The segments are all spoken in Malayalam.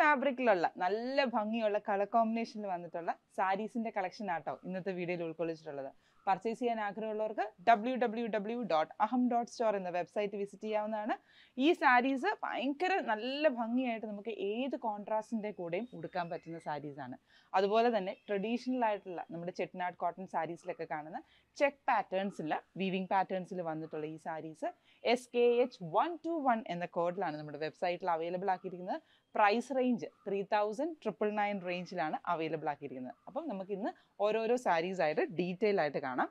ഫാബ്രിക്കിലുള്ള നല്ല ഭംഗിയുള്ള കളർ കോമ്പിനേഷനിൽ വന്നിട്ടുള്ള സാരീസിന്റെ കളക്ഷൻ ആട്ടോ ഇന്നത്തെ വീഡിയോയിൽ ഉൾക്കൊള്ളിച്ചിട്ടുള്ളത്. പർച്ചേസ് ചെയ്യാൻ ആഗ്രഹമുള്ളവർക്ക് W W W dot Aham dot store എന്ന വെബ്സൈറ്റ് വിസിറ്റ് ചെയ്യാവുന്നതാണ്. ഈ സാരീസ് ഭയങ്കര നല്ല ഭംഗിയായിട്ട് നമുക്ക് ഏത് കോൺട്രാസ്റ്റിന്റെ കൂടെയും ഉടുക്കാൻ പറ്റുന്ന സാരീസാണ് അതുപോലെ തന്നെ ട്രഡീഷണൽ ആയിട്ടുള്ള നമ്മുടെ ചെട്ടിനാട് കോട്ടൺ സാരീസിലൊക്കെ കാണുന്ന ചെക്ക് പാറ്റേൺസില്ല വീവിംഗ് പാറ്റേൺസിൽ വന്നിട്ടുള്ള ഈ saris S K H one two one എന്ന കോഡിലാണ് നമ്മുടെ വെബ്സൈറ്റിൽ available ആക്കിയിരിക്കുന്നത്. Price range three thousand triple nine റേഞ്ചിലാണ് അവൈലബിൾ ആക്കിയിരിക്കുന്നത്. അപ്പം നമുക്ക് ഇന്ന് ഓരോരോ സാരീസ് ആയിട്ട് ഡീറ്റെയിൽ ആയിട്ട് കാണാം.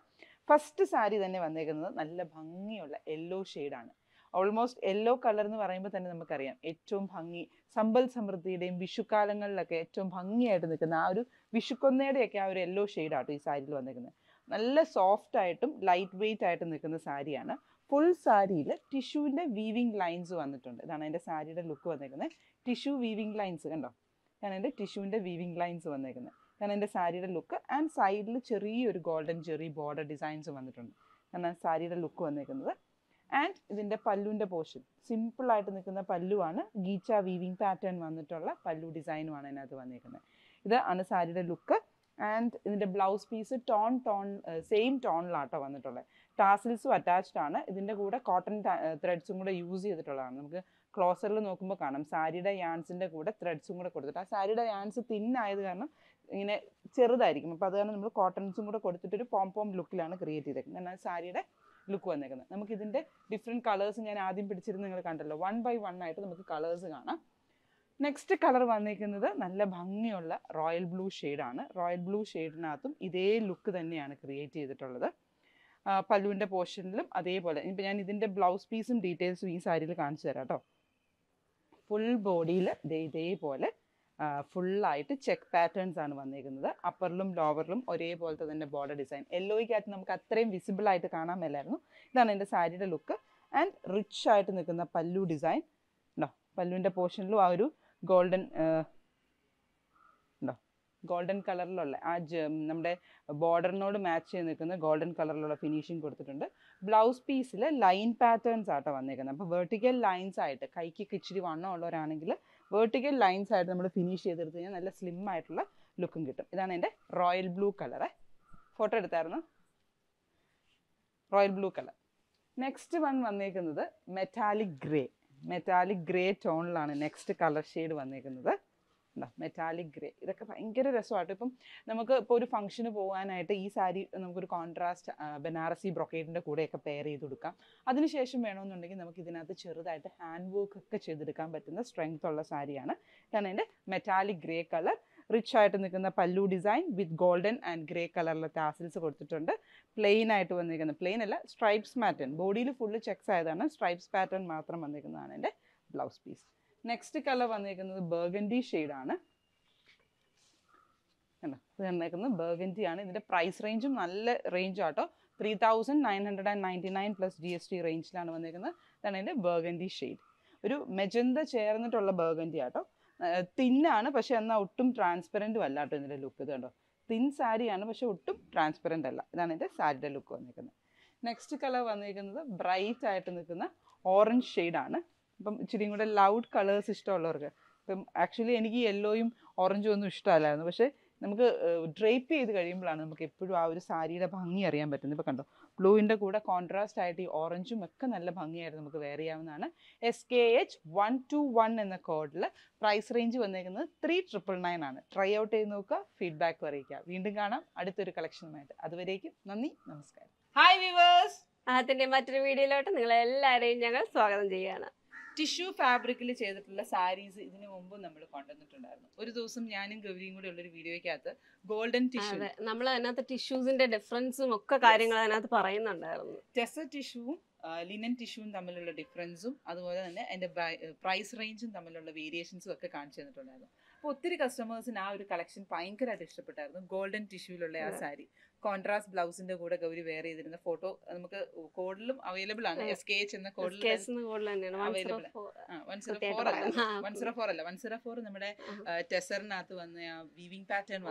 ഫസ്റ്റ് സാരി തന്നെ വന്നേക്കുന്നത് നല്ല ഭംഗിയുള്ള യെല്ലോ ഷെയ്ഡാണ് ഓൾമോസ്റ്റ് യെല്ലോ കളർ എന്ന് പറയുമ്പോൾ തന്നെ നമുക്കറിയാം. ഏറ്റവും ഭംഗി സമ്പൽ സമൃദ്ധിയുടെയും വിഷുക്കാലങ്ങളിലൊക്കെ ഏറ്റവും ഭംഗിയായിട്ട് നിൽക്കുന്ന ആ ഒരു വിഷുക്കൊന്നയുടെയൊക്കെ ആ ഒരു യെല്ലോ ഷെയ്ഡാട്ടോ ഈ സാരിയിൽ വന്നേക്കുന്നത്. നല്ല സോഫ്റ്റ് ആയിട്ടും ലൈറ്റ് വെയിറ്റ് ആയിട്ട് നിൽക്കുന്ന സാരിയാണ് ഫുൾ സാരിയിൽ ടിഷ്യൂവിന്റെ വീവിങ് ലൈൻസ് വന്നിട്ടുണ്ട്. ഇതാണ് എന്റെ സാരിയുടെ ലുക്ക് വന്നേക്കുന്നത് ടിഷ്യൂ വീവിങ് ലൈൻസ് കണ്ടോ? ഇതാണ് എന്റെ ടിഷ്യൂവിന്റെ വീവിങ് ലൈൻസ് വന്നേക്കുന്നത് ഇതാണ് എന്റെ സാരിയുടെ ലുക്ക് ആൻഡ് സൈഡിൽ ചെറിയൊരു ഗോൾഡൻ ചെറി ബോർഡർ ഡിസൈൻസ് വന്നിട്ടുണ്ട്. കാരണം സാരിയുടെ ലുക്ക് വന്നേക്കുന്നത്. ആൻഡ് ഇതിന്റെ പല്ലുവിന്റെ പോർഷൻ സിമ്പിളായിട്ട് നിൽക്കുന്ന പല്ലുവാണ് ഗീച്ച വീവിങ് പാറ്റേൺ വന്നിട്ടുള്ള പല്ലു ഡിസൈനുമാണ് അതിനകത്ത് വന്നേക്കുന്നത് ഇത് ആണ് സാരിയുടെ ലുക്ക് ആൻഡ് ഇതിന്റെ blouse piece tone tone same ടോണിലാട്ടോ വന്നിട്ടുള്ളത് ടാസിൽസും അറ്റാച്ച്ഡ് ആണ്. ഇതിന്റെ കൂടെ കോട്ടൺ ത്രെഡ്സും കൂടെ യൂസ് ചെയ്തിട്ടുള്ളതാണ്. നമുക്ക് ക്ലോസറിൽ നോക്കുമ്പോൾ കാണാം. സാരിയുടെ യാൻസിന്റെ കൂടെ ത്രെഡ്സും കൂടെ കൊടുത്തിട്ട്. ആ സാരിയുടെ യാൻസ് തിന്നായത് കാരണം ഇങ്ങനെ ചെറുതായിരിക്കും. അപ്പോൾ അത് കാരണം നമ്മൾ കോട്ടൺസും കൂടെ കൊടുത്തിട്ടൊരു പോം പോം ലുക്കിലാണ് ക്രിയേറ്റ് ചെയ്തേക്കുന്നത്. എന്നാൽ സാരിയുടെ ലുക്ക് വന്നേക്കുന്നത്. നമുക്ക് ഇതിന്റെ ഡിഫറെന്റ് കളേഴ്സ് ഞാൻ ആദ്യം പിടിച്ചിരുന്ന് നിങ്ങൾ കണ്ടല്ലോ. വൺ ബൈ വൺ ആയിട്ട് നമുക്ക് കളേഴ്സ് കാണാം. നെക്സ്റ്റ് കളർ വന്നിരിക്കുന്നത് നല്ല ഭംഗിയുള്ള റോയൽ ബ്ലൂ ഷെയ്ഡാണ് റോയൽ ബ്ലൂ ഷെയ്ഡിനകത്തും ഇതേ ലുക്ക് തന്നെയാണ് ക്രിയേറ്റ് ചെയ്തിട്ടുള്ളത്. പല്ലുവിന്റെ പോർഷനിലും അതേപോലെ. ഇപ്പം ഞാൻ ഇതിന്റെ ബ്ലൗസ് പീസും ഡീറ്റെയിൽസും ഈ സാരിയിൽ കാണിച്ചു തരാം കേട്ടോ. ഫുൾ ബോഡിയിൽ ഇതേപോലെ ഫുള്ളായിട്ട് ചെക്ക് പാറ്റേൺസ് ആണ് വന്നിരിക്കുന്നത് അപ്പറിലും ലോവറിലും ഒരേപോലത്തെ തന്നെ ബോർഡർ ഡിസൈൻ യെല്ലോയ്ക്കകത്ത് നമുക്ക് അത്രയും വിസിബിൾ ആയിട്ട് കാണാൻ മേലായിരുന്നു. ഇതാണ് എന്റെ സാരിയുടെ ലുക്ക് ആൻഡ് റിച്ച് ആയിട്ട് നിൽക്കുന്ന പല്ലു ഡിസൈൻ ഉണ്ടോ പല്ലുവിന്റെ പോർഷനിലും ആ ഒരു ഗോൾഡൻ ഗോൾഡൻ കളറിലുള്ള ആ നമ്മുടെ ബോർഡറിനോട് മാച്ച് ചെയ്ത് നിൽക്കുന്ന ഗോൾഡൻ കളറിലുള്ള ഫിനിഷിങ് കൊടുത്തിട്ടുണ്ട്. ബ്ലൗസ് പീസിൽ ലൈൻ പാറ്റേൺസ് ആട്ടോ വന്നേക്കുന്നത്. അപ്പോൾ വെർട്ടിക്കൽ ലൈൻസ് ആയിട്ട് കൈക്ക് ഇച്ചിരി വണ്ണം ഉള്ളവരാണെങ്കിൽ വെർട്ടിക്കൽ ലൈൻസ് ആയിട്ട് നമ്മൾ ഫിനിഷ് ചെയ്തെടുത്ത് കഴിഞ്ഞാൽ നല്ല സ്ലിം ആയിട്ടുള്ള ലുക്കും കിട്ടും. ഇതാണ് എന്റെ റോയൽ ബ്ലൂ കളറ്. ഫോട്ടോ എടുത്തായിരുന്നു? Royal blue colour. Next one വന്നേക്കുന്നത് മെറ്റാലിക് ഗ്രേ. മെറ്റാലിക് ഗ്രേ ടോണിലാണ് നെക്സ്റ്റ് കളർ ഷെയ്ഡ് വന്നേക്കുന്നത്. മെറ്റാലിക് ഗ്രേ ഇതൊക്കെ ഭയങ്കര രസമായിട്ട് ഇപ്പം നമുക്ക് ഇപ്പോൾ ഒരു ഫംഗ്ഷന് പോകാനായിട്ട് ഈ സാരി നമുക്കൊരു കോൺട്രാസ്റ്റ് ബനാറസി ബ്രൊക്കേഡിന്റെ കൂടെയൊക്കെ പെയർ ചെയ്ത് കൊടുക്കാം. അതിനുശേഷം വേണമെന്നുണ്ടെങ്കിൽ നമുക്ക് ഇതിനകത്ത് ചെറുതായിട്ട് ഹാൻഡ് വർക്ക് ഒക്കെ ചെയ്തെടുക്കാൻ പറ്റുന്ന സ്ട്രെങ്ത് ഉള്ള സാരിയാണ്. കാരണം അതിന്റെ മെറ്റാലിക് ഗ്രേ കളർ റിച്ച് ആയിട്ട് നിൽക്കുന്ന pallu design with golden and grey കളറിലെ ടാസിൽസ് കൊടുത്തിട്ടുണ്ട്. പ്ലെയിൻ ആയിട്ട് വന്നിരിക്കുന്ന പ്ലെയിൻ അല്ല സ്ട്രൈപ്സ് പാറ്റേൺ ബോഡിയിൽ ഫുള്ള് ചെക്സ് ആയതാണ്. സ്ട്രൈപ്സ് പാറ്റേൺ മാത്രം വന്നിരിക്കുന്നതാണ് എന്റെ ബ്ലൗസ് പീസ് നെക്സ്റ്റ് കളർ വന്നിരിക്കുന്നത് ബർഗൻഡി ഷെയ്ഡാണ് കണ്ടോ? ഇത് വന്നേക്കുന്നത് ബർഗൻഡി ആണ്. ഇതിന്റെ പ്രൈസ് റേഞ്ചും നല്ല റേഞ്ച് ആട്ടോ. Three thousand nine hundred and ninety nine plus G S T റേഞ്ചിലാണ് വന്നിരിക്കുന്നത് ഇതാണ് എന്റെ ബർഗൻഡി ഷെയ്ഡ് ഒരു മെജന്ത ചേർന്നിട്ടുള്ള ബർഗൻഡി ആട്ടോ. തിന്നാണ് പക്ഷെ എന്നാൽ ഒട്ടും ട്രാൻസ്പെറന്റും അല്ല കേട്ടോ ഇതിന്റെ ലുക്ക് ഇത് കണ്ടോ? തിൻ സാരിയാണ് പക്ഷെ ഒട്ടും ട്രാൻസ്പെറന്റ് അല്ല. ഇതാണ് എന്റെ സാരിയുടെ ലുക്ക് വന്നിരിക്കുന്നത് നെക്സ്റ്റ് കളർ വന്നിരിക്കുന്നത് ബ്രൈറ്റ് ആയിട്ട് നിൽക്കുന്ന ഓറഞ്ച് ഷെയ്ഡാണ് ഇപ്പം ഇച്ചിരിയും കൂടെ ലൗഡ് കളേഴ്സ് ഇഷ്ടമുള്ളവർക്ക്. ഇപ്പം ആക്ച്വലി എനിക്ക് യെല്ലോയും ഓറഞ്ചും ഒന്നും ഇഷ്ടമല്ലായിരുന്നു. പക്ഷേ നമുക്ക് ഡ്രേപ്പ് ചെയ്ത് കഴിയുമ്പോഴാണ് നമുക്ക് എപ്പോഴും ആ ഒരു സാരിയുടെ ഭംഗി അറിയാൻ പറ്റുന്നത്. ഇപ്പം കണ്ടോ ബ്ലൂവിന്റെ കൂടെ കോൺട്രാസ്റ്റ് ആയിട്ട് ഈ ഓറഞ്ചും ഒക്കെ നല്ല ഭംഗിയായിട്ട് നമുക്ക് വെയർ ചെയ്യാവുന്നതാണ്. S K H one two one എന്ന കോഡിൽ പ്രൈസ് റേഞ്ച് വന്നേക്കുന്നത് ത്രീ ട്രിപ്പിൾ നയൻ ആണ്. ട്രൈ ഔട്ട് ചെയ്ത് നോക്കുക ഫീഡ്ബാക്ക് അറിയിക്കുക. വീണ്ടും കാണാം അടുത്തൊരു കളക്ഷനുമായിട്ട് അതുവരേക്കും നന്ദി നമസ്കാരം. ഹായ് വിവേഴ്സ് അതിന്റെ മറ്റൊരു വീഡിയോയിലോട്ട് നിങ്ങളെല്ലാവരെയും ഞങ്ങൾ സ്വാഗതം ചെയ്യുകയാണ്. ടിഷ്യൂ ഫാബ്രിക്കിൽ ചെയ്തിട്ടുള്ള സാരീസ് ഇതിനു മുമ്പ് നമ്മൾ കൊണ്ടുവന്നിട്ടുണ്ടായിരുന്നു. ഒരു ദിവസം ഞാനും ഗൗരിയും കൂടെ ഉള്ളൊരു വീഡിയോയ്ക്കകത്ത് ഗോൾഡൻ ടിഷ്യൂ നമ്മൾ അതിനകത്ത് ടിഷ്യൂസിന്റെ ഡിഫറൻസും ഒക്കെ കാര്യങ്ങൾ അതിനകത്ത് പറയുന്നുണ്ടായിരുന്നു. ടെസർ ടിഷ്യൂവും ലിനൻ ടിഷ്യൂവും തമ്മിലുള്ള ഡിഫറൻസും അതുപോലെ തന്നെ അതിന്റെ പ്രൈസ് റേഞ്ചും തമ്മിലുള്ള വേരിയേഷൻസും ഒക്കെ കാണിച്ചു തന്നിട്ടുണ്ടായിരുന്നു. അപ്പൊ ഒത്തിരി കസ്റ്റമേഴ്സിന് ആ ഒരു കളക്ഷൻ ഭയങ്കരമായിട്ട് ഇഷ്ടപ്പെട്ടായിരുന്നു. ഗോൾഡൻ ടിഷ്യൂലുള്ള ആ സാരി കോൺട്രാസ്റ്റ് ബ്ലൗസിന്റെ കൂടെ ഗൗരി വെയർ ചെയ്തിരുന്ന ഫോട്ടോ നമുക്ക് കോഡിലും അവൈലബിൾ ആണ്. എസ് കെ എച്ച് എന്ന കോഡിൽ അവൈലബിൾ വൺ സീറോ ഫോർ അല്ല. വൺ സീറോ ഫോർ അല്ല. വൺ സീറോ ഫോർ നമ്മുടെ ടെസറിനകത്ത് വന്ന ആ വീവിംഗ് പാറ്റേൺ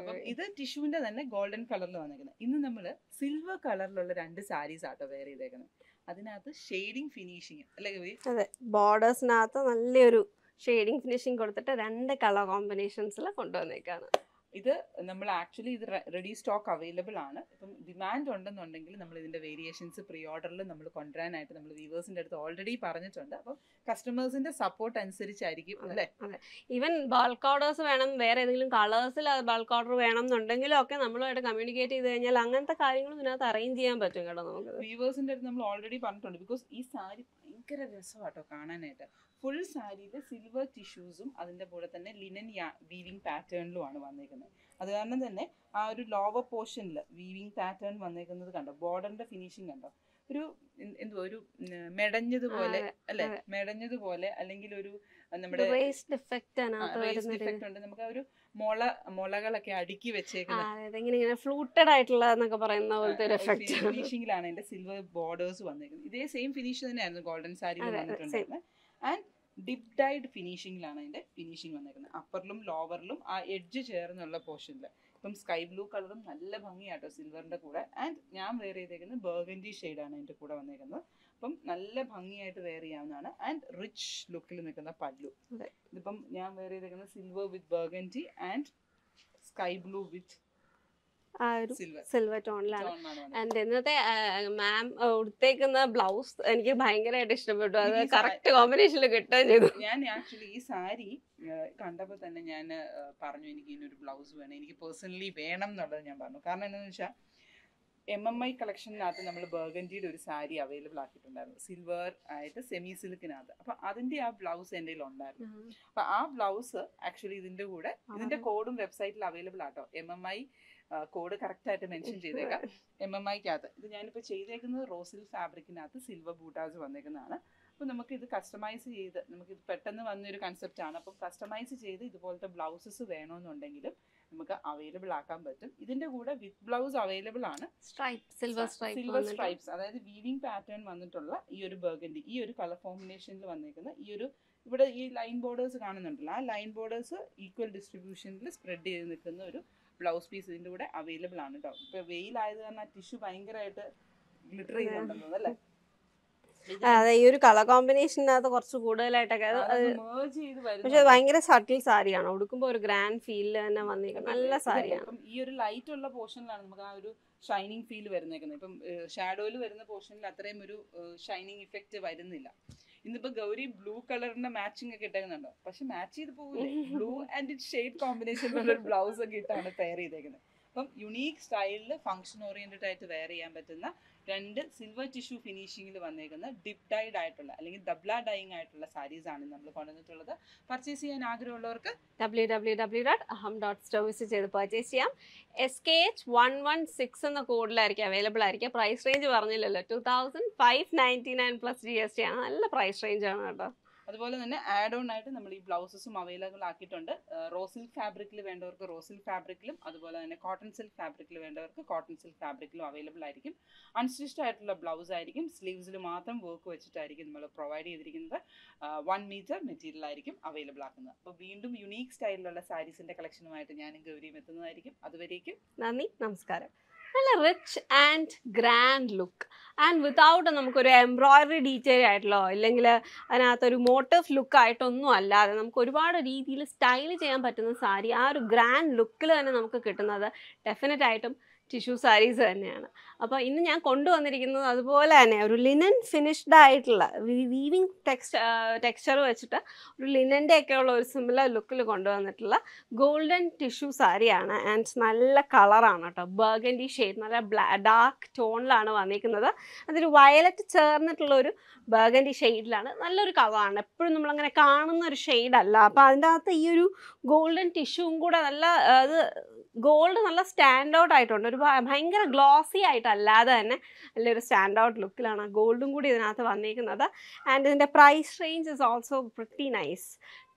അപ്പം ഇത് ടിഷ്യൂവിന്റെ തന്നെ ഗോൾഡൻ കളറിൽ വന്നേക്കുന്നത് ഇന്ന് നമ്മൾ സിൽവർ കളറിലുള്ള രണ്ട് സാരീസ് ആട്ടോ വെയർ ചെയ്തേക്കുന്നത് അതിനകത്ത് ഷെയ്ഡിങ് ഫിനിഷിങ് അല്ലേ ഗൗരി? അതെ. ബോർഡേഴ്സിനകത്ത് നല്ലൊരു ഷെയ്ഡിങ് ഫിനിഷിങ് കൊടുത്തിട്ട് രണ്ട് കളർ കോമ്പിനേഷൻസിൽ കൊണ്ടുവന്നേക്കാണ്. ഇത് നമ്മൾ ആക്ച്വലി ഇത് റെഡി സ്റ്റോക്ക് അവൈലബിൾ ആണ്. ഇപ്പം ഡിമാൻഡ് ഉണ്ടെന്നുണ്ടെങ്കിൽ നമ്മൾ ഇതിന്റെ വേരിയേഷൻസ് പ്രീ ഓർഡറിൽ നമ്മൾ കൊണ്ടുവരാനായിട്ട് നമ്മൾ വ്യൂവേഴ്സിന്റെ അടുത്ത് ഓൾറെഡി പറഞ്ഞിട്ടുണ്ട്. അപ്പം കസ്റ്റമേഴ്സിന്റെ സപ്പോർട്ട് അനുസരിച്ചായിരിക്കും അതെ. അല്ലേ? ഈവൻ ബൾക്ക് ഓർഡേഴ്സ് വേണം വേറെ ഏതെങ്കിലും കളേഴ്സിൽ ബൾക്ക് ഓർഡർ വേണം എന്നുണ്ടെങ്കിലും ഒക്കെ നമ്മളുമായിട്ട് കമ്മ്യൂണിക്കേറ്റ് ചെയ്ത് കഴിഞ്ഞാൽ അങ്ങനത്തെ കാര്യങ്ങളും ഇതിനകത്ത് അറേഞ്ച് ചെയ്യാൻ പറ്റും കേട്ടോ നമുക്ക്. വ്യൂവേഴ്സിന്റെ അടുത്ത് നമ്മൾ ഓൾറെഡി പറഞ്ഞിട്ടുണ്ട്. ബിക്കോസ് ഈ സാരി ഭയങ്കര രസമാട്ടോ കാണാനായിട്ട്. ഫുൾ സാരിയിൽ സിൽവർ ടിഷ്യൂസും അതിന്റെ കൂടെ തന്നെ ലിനൻ വീവിംഗ് പാറ്റേണിലുമാണ് വന്നേക്കുന്നത്. അത് കാരണം തന്നെ ആ ഒരു ലോവർ പോർഷനിൽ വീവിങ് പാറ്റേൺ വന്നേക്കുന്നത് കണ്ടോ? ബോർഡറിന്റെ ഫിനിഷിങ് കണ്ടോ? ഒരു എന്തോ എന്തുവാ ഒരു മെടഞ്ഞതുപോലെ അല്ലെ. മെടഞ്ഞതുപോലെ അല്ലെങ്കിൽ ഒരു നമ്മുടെ ഇഫക്റ്റ് ഉണ്ട്. നമുക്ക് ഒരു മുള മുളകളൊക്കെ അടുക്കി വെച്ചേക്കുന്നത്. ഫ്ലൂട്ടഡ് ആയിട്ടുള്ള എന്നൊക്കെ പറയുന്ന പോലത്തെ ഒരു എഫക്റ്റ് ഫിനിഷിംഗിലാണ് അതിന്റെ സിൽവർ ബോർഡേഴ്സ് വന്നേക്കുന്നത്. ഇതേ സെയിം ഫിനിഷ് തന്നെയായിരുന്നു ഗോൾഡൻ സാരി വന്നിട്ടുണ്ടായിരുന്നത്. ആൻഡ് ഡിപ് ഡൈഡ് ഫിനിഷിംഗിലാണ് അതിന്റെ ഫിനിഷിംഗ് വന്നേക്കുന്നത്. അപ്പറിലും ലോവറിലും ആ എഡ്ജ് ചേർന്നുള്ള പോർഷനിൽ ഇപ്പം സ്കൈ ബ്ലൂ കളറും നല്ല ഭംഗിയാട്ടോ സിൽവറിന്റെ കൂടെ. ആൻഡ് ഞാൻ വെയർ ചെയ്തേക്കുന്നത് ബർഗൻഡി ആണ് എന്റെ കൂടെ വന്നേക്കുന്നത്. അപ്പം നല്ല ഭംഗിയായിട്ട് വെയർ ചെയ്യാവുന്നതാണ്. ആൻഡ് റിച്ച് ലുക്കിൽ നിൽക്കുന്ന പല്ലു. ഇതിപ്പം ഞാൻ വെയർ ചെയ്തേക്കുന്നത് silver with burgundy and sky blue with ആ ഒരു സിൽവർ ടോണിലാണ് ആൻഡ് ഇന്നത്തെ മാം ഉടുത്തേക്കുന്ന ബ്ലൗസ് എനിക്ക് ഭയങ്കരമായിട്ട് ഇഷ്ടപ്പെട്ടു. അത് കറക്റ്റ് കോമ്പിനേഷനിൽ കിട്ടുകയും ചെയ്തു. ഞാൻ ആക്ച്വലി ഈ സാരി കണ്ടപ്പോൾ തന്നെ ഞാൻ പറഞ്ഞു എനിക്ക് ഇതിനൊരു ബ്ലൗസ് വേണം. എനിക്ക് പേഴ്സണലി വേണം എന്നുള്ളത് ഞാൻ പറഞ്ഞു. കാരണം എന്താണെന്ന് വെച്ചാൽ എം എം ഐ കളക്ഷനകത്ത് നമ്മൾ ബർഗൻഡിയുടെ ഒരു സാരി അവൈലബിൾ ആക്കിയിട്ടുണ്ടായിരുന്നു. സിൽവർ ആയിട്ട് സെമി സിൽക്കിനകത്ത് അപ്പൊ അതിന്റെ ആ ബ്ലൗസ് എന്റെ ഉണ്ടായിരുന്നു അപ്പൊ ആ ബ്ലൗസ് ആക്ച്വലി ഇതിന്റെ കൂടെ ഇതിന്റെ കോഡും വെബ്സൈറ്റിൽ അവൈലബിൾ ആട്ടോ. M M I code correct ആയിട്ട് മെൻഷൻ ചെയ്തേക്കാം. എം എം ഐക്കകത്ത് ഇത് ഞാനിപ്പോൾ ചെയ്തേക്കുന്നത് റോസിൽ ഫാബ്രിക്കിനകത്ത് സിൽവർ ബൂട്ടാസ് വന്നേക്കുന്നതാണ്. അപ്പോൾ നമുക്ക് ഇത് കസ്റ്റമൈസ് ചെയ്ത് നമുക്ക് ഇത് പെട്ടെന്ന് വന്നൊരു കൺസെപ്റ്റ് ആണ്. അപ്പം കസ്റ്റമൈസ് ചെയ്ത് ഇതുപോലത്തെ ബ്ലൗസസ് വേണമെന്നുണ്ടെങ്കിലും നമുക്ക് അവൈലബിൾ ആക്കാൻ പറ്റും. ഇതിന്റെ കൂടെ വിത്ത് ബ്ലൗസ് അവൈലബിൾ ആണ്. Stripe silver stripe silver stripes അതായത് വീവിംഗ് പാറ്റേൺ വന്നിട്ടുള്ള ഈ ഒരു ബർഗൻഡി ഈ ഒരു കളർ കോമ്പിനേഷനിൽ വന്നിരിക്കുന്ന ഈ ഒരു ഇവിടെ ഈ ലൈൻ ബോർഡേഴ്സ് കാണുന്നുണ്ടല്ലോ. ആ ലൈൻ ബോർഡേഴ്സ് ഈക്വൽ ഡിസ്ട്രിബ്യൂഷനിൽ സ്പ്രെഡ് ചെയ്ത് നിൽക്കുന്ന ഒരു ബ്ലൗസ് പീസ് ഇതിന്റെ കൂടെ അവൈലബിൾ ആണ് കേട്ടോ ഇപ്പൊ വെയിലായത് കാരണം ടിഷ്യൂ ഭയങ്കരമായിട്ട് ഗ്ലിറ്റർ ചെയ്യുന്നുണ്ടല്ലോ അല്ലേ? അതെ ഈ ഒരു കളർ കോമ്പിനേഷനകത്ത് കുറച്ച് കൂടുതലായിട്ടൊക്കെ പക്ഷെ ഭയങ്കര സട്ടിൽ സാരിയാണ് ഉടുക്കുമ്പോ ഒരു ഗ്രാൻഡ് ഫീലിൽ തന്നെ വന്നിരിക്കുന്നത് നല്ല സാരിയാണ്. ഈ ഒരു ലൈറ്റ് ഉള്ള പോർഷനിലാണ് നമുക്ക് ആ ഒരു ഷൈനിങ് ഫീൽ വരുന്നേക്കുന്നത്. ഇപ്പം ഷാഡോയിൽ വരുന്ന പോർഷനിൽ അത്രയും ഒരു ഷൈനിങ് ഇഫക്റ്റ് വരുന്നില്ല. ഇന്നിപ്പോ ഗൗരി ബ്ലൂ കളറിന്റെ മാച്ചിങ് ഒക്കെ ഇട്ടേക്കുന്നുണ്ടോ? പക്ഷെ മാച്ച് ചെയ്ത് പോകില്ലേ ബ്ലൂ ആൻഡ് ഷെയ്ഡ് കോമ്പിനേഷൻ ഒരു ബ്ലൗസ് ഒക്കെ ഇട്ടാണ് പെയർ ചെയ്തേക്കുന്നത്. അപ്പം യുണീക്ക് സ്റ്റൈലിൽ ഫംഗ്ഷൻ ഓറിയന്റഡ് ആയിട്ട് വെയർ ചെയ്യാൻ പറ്റുന്ന രണ്ട് സിൽവർ ടിഷ്യു ഫിനിഷിങ്ങിൽ വന്നേക്കുന്ന ഡിപ് ഡൈഡ് ആയിട്ടുള്ള അല്ലെങ്കിൽ ഡബ്ല ഡൈങ് ആയിട്ടുള്ള സാരീസ് ആണ് നമ്മൾ കൊണ്ടുവന്നിട്ടുള്ളത്. പർച്ചേസ് ചെയ്യാൻ ആഗ്രഹമുള്ളവർക്ക് W W W dot Aham dot store visit ചെയ്ത് പർച്ചേസ് ചെയ്യാം. S K H one one six എന്ന കോഡിലായിരിക്കും അവൈലബിൾ ആയിരിക്കും. പ്രൈസ് റേഞ്ച് പറഞ്ഞില്ലല്ലോ. Two thousand five ninety nine plus G S T ആണ്. നല്ല പ്രൈസ് റേഞ്ച് ആണ് കേട്ടോ. അതുപോലെ തന്നെ ആഡ് ഓൺ ആയിട്ട് നമ്മൾ ഈ ബ്ലൗസസും അവൈലബിൾ ആക്കിയിട്ടുണ്ട്. റോസിൽ ഫാബ്രിക്കിൽ വേണ്ടവർക്ക് റോസിൽ ഫാബ്രിക്കിലും അതുപോലെ തന്നെ കോട്ടൺ സിൽക്ക് ഫാബ്രിക്കിൽ വേണ്ടവർക്ക് കോട്ടൺ സിൽക്ക് ഫാബ്രിക്കിലും അവൈലബിൾ ആയിരിക്കും. അൺസ്റ്റിച്ച്ഡ് ആയിട്ടുള്ള ബ്ലൗസ് ആയിരിക്കും. സ്ലീവ്സിൽ മാത്രം വർക്ക് വെച്ചിട്ടായിരിക്കും നമ്മൾ പ്രൊവൈഡ് ചെയ്തിരിക്കുന്നത്. വൺ മീറ്റർ മെറ്റീരിയൽ ആയിരിക്കും അവൈലബിൾ ആക്കുന്നത്. അപ്പോൾ വീണ്ടും യുണീക്ക് സ്റ്റൈലിലുള്ള സാരീസിന്റെ കളക്ഷനുമായിട്ട് ഞാനും ഗൗരിയും എത്തുന്നതായിരിക്കും. അതുവരേക്കും നന്ദി നമസ്കാരം. നല്ല rich and grand look and without നമുക്കൊരു എംബ്രോയിഡറി ഡീറ്റെയിൽ ആയിട്ടുള്ളോ ഇല്ലെങ്കിൽ അതിനകത്തൊരു മോട്ടീവ് ലുക്ക് ആയിട്ടൊന്നും അല്ലാതെ നമുക്ക് ഒരുപാട് രീതിയിൽ സ്റ്റൈൽ ചെയ്യാൻ പറ്റുന്ന സാരി ആ ഒരു ഗ്രാൻഡ് ലുക്കിൽ തന്നെ നമുക്ക് കിട്ടുന്നത് ഡെഫിനറ്റ് ആയിട്ടും ടിഷ്യൂ സാരീസ് തന്നെയാണ്. അപ്പോൾ ഇന്ന് ഞാൻ കൊണ്ടുവന്നിരിക്കുന്നത് അതുപോലെ തന്നെ ഒരു ലിനൻ ഫിനിഷ്ഡ് ആയിട്ടുള്ള വീവിങ് ടെക്സ്റ്റ് ടെക്സ്ചർ വെച്ചിട്ട് ഒരു ലിനന്റെ ഒക്കെ ഉള്ള ഒരു സിമിലർ ലുക്കിൽ കൊണ്ടുവന്നിട്ടുള്ള ഗോൾഡൻ ടിഷ്യൂ സാരിയാണ് ആൻഡ് നല്ല കളറാണ് കേട്ടോ. ബർഗൻഡി ഷെയ്ഡ് നല്ല ബ്ലാ ഡാർക്ക് ടോണിലാണ് വന്നിരിക്കുന്നത്. അതൊരു വയലറ്റ് ചേർന്നിട്ടുള്ള ഒരു ബർഗൻഡി ഷെയ്ഡിലാണ് നല്ലൊരു കളറാണ് എപ്പോഴും നമ്മളങ്ങനെ കാണുന്ന ഒരു ഷെയ്ഡല്ല അപ്പോൾ അതിന്റെ അകത്ത് ഈ ഒരു ഗോൾഡൻ ടിഷ്യൂവും കൂടെ നല്ല അത് ഗോൾഡ് നല്ല സ്റ്റാൻഡ് ഔട്ട് ആയിട്ടുണ്ട്. ഒരു ഭയങ്കര ഗ്ലോസി ആയിട്ടല്ലാതെ തന്നെ നല്ലൊരു സ്റ്റാൻഡ് ഔട്ട് ലുക്കിലാണ് ഗോൾഡും കൂടി ഇതിനകത്ത് വന്നിരിക്കുന്നത് ആൻഡ് ഇതിന്റെ price range is also pretty nice.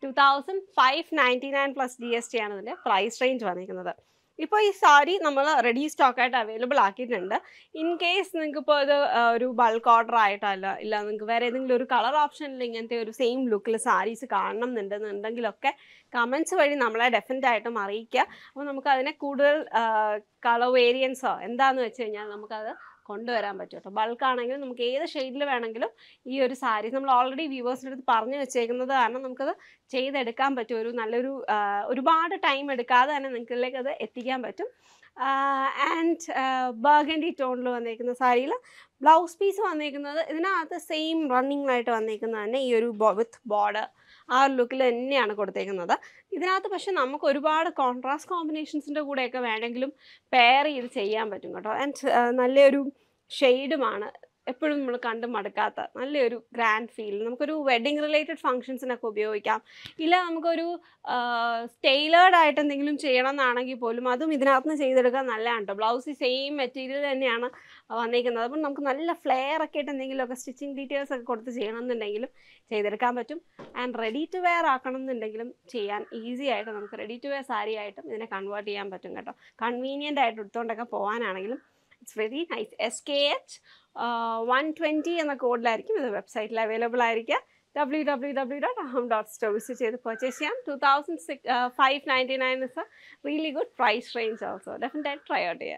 Two thousand five ninety nine plus G S T ആണ് ഇതിന്റെ പ്രൈസ് റേഞ്ച് വന്നിരിക്കുന്നത് ഇപ്പോൾ ഈ സാരി നമ്മൾ റെഡി സ്റ്റോക്ക് ആയിട്ട് അവൈലബിൾ ആക്കിയിട്ടുണ്ട്. ഇൻ കേസ് നിങ്ങൾക്ക് ഇപ്പോൾ ഇത് ഒരു ബൾക്ക് ഓർഡർ ആയിട്ടല്ല ഇല്ല നിങ്ങൾക്ക് വേറെ ഏതെങ്കിലും ഒരു കളർ ഓപ്ഷനിൽ ഇങ്ങനത്തെ ഒരു സെയിം ലുക്കിൽ സാരീസ് കാണണം എന്നുണ്ടെന്നുണ്ടെങ്കിലൊക്കെ കമൻസ് വഴി നമ്മളെ ഡെഫിനറ്റ് ആയിട്ടും അറിയിക്കുക അപ്പോൾ നമുക്ക് അതിനെ കൂടുതൽ കളർ വേരിയൻസോ എന്താണെന്ന് വെച്ച് കഴിഞ്ഞാൽ നമുക്കത് കൊണ്ടുവരാൻ പറ്റും കേട്ടോ. ആണെങ്കിലും നമുക്ക് ഏത് ഷെയ്ഡിൽ വേണമെങ്കിലും ഈ ഒരു സാരി നമ്മൾ ഓൾറെഡി വ്യൂവേഴ്സിന്റെ അടുത്ത് പറഞ്ഞു വെച്ചേക്കുന്നത് കാരണം നമുക്കത് ചെയ്തെടുക്കാൻ പറ്റും. ഒരു നല്ലൊരു ഒരുപാട് ടൈം എടുക്കാതെ തന്നെ നിങ്ങൾക്കിലേക്ക് അത് എത്തിക്കാൻ പറ്റും. ആൻഡ് ബർഗൻഡി ടോണിൽ വന്നേക്കുന്ന സാരിയിൽ ബ്ലൗസ് പീസ് വന്നേക്കുന്നത് ഇതിനകത്ത് സെയിം റണ്ണിങ് ആയിട്ട് വന്നേക്കുന്നത് തന്നെ ഈ ഒരു വിത്ത് ബോർഡർ ആ ഒരു ലുക്കിൽ തന്നെയാണ് കൊടുത്തേക്കുന്നത്. ഇതിനകത്ത് പക്ഷെ നമുക്ക് ഒരുപാട് കോൺട്രാസ്റ്റ് കോമ്പിനേഷൻസിന്റെ കൂടെയൊക്കെ വേണമെങ്കിലും പെയർ ചെയ്ത് ചെയ്യാൻ പറ്റും കേട്ടോ. ആൻഡ് നല്ലൊരു ഷെയ്ഡുമാണ് എപ്പോഴും നമ്മൾ കണ്ട് മടുക്കാത്ത നല്ലൊരു ഗ്രാൻഡ് ഫീൽ നമുക്കൊരു വെഡിങ് റിലേറ്റഡ് ഫങ്ഷൻസിനൊക്കെ ഉപയോഗിക്കാം. ഇല്ല നമുക്കൊരു ടെയിലേർഡ് ആയിട്ട് എന്തെങ്കിലും ചെയ്യണം എന്നാണെങ്കിൽ പോലും അതും ഇതിനകത്ത് നിന്ന് ചെയ്തെടുക്കാൻ നല്ലതാണ് കേട്ടോ ബ്ലൗസ് സെയിം മെറ്റീരിയൽ തന്നെയാണ് വന്നിരിക്കുന്നത് അപ്പം നമുക്ക് നല്ല ഫ്ലെയർ ഒക്കെ ആയിട്ട് എന്തെങ്കിലുമൊക്കെ സ്റ്റിച്ചിങ് ഡീറ്റെയിൽസ് ഒക്കെ കൊടുത്ത് ചെയ്യണം എന്നുണ്ടെങ്കിലും ചെയ്തെടുക്കാൻ പറ്റും. ആൻഡ് റെഡി ടു വെയർ ആക്കണം എന്നുണ്ടെങ്കിലും ചെയ്യാൻ ഈസി ആയിട്ട് നമുക്ക് റെഡി ടു വെയർ സാരി ആയിട്ടും ഇതിനെ കൺവേർട്ട് ചെയ്യാൻ പറ്റും കേട്ടോ. കൺവീനിയന്റ് ആയിട്ട് എടുത്തുകൊണ്ടൊക്കെ പോകാനാണെങ്കിലും it's very nice S K H one twenty എന്ന കോഡിലായിരിക്കും ഇത് വെബ്സൈറ്റിൽ അവൈലബിൾ ആയിരിക്കുക. W W W dot Aham dot store visit ചെയ്ത് പർച്ചേസ് ചെയ്യാം. Two thousand six five ninety nine is a really good price range also definite try out ചെയ്യാം